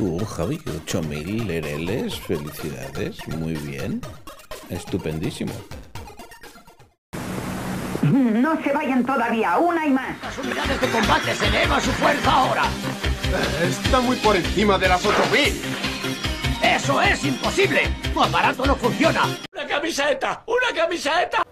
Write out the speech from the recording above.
Tú, Javi, 8.000 lereles, felicidades, muy bien, estupendísimo. No se vayan todavía, una y más. Las unidades de combate se eleva su fuerza ahora. Está muy por encima de las 8000. ¡Eso es imposible! ¡Tu aparato no funciona! ¡Una camiseta! ¡Una camiseta!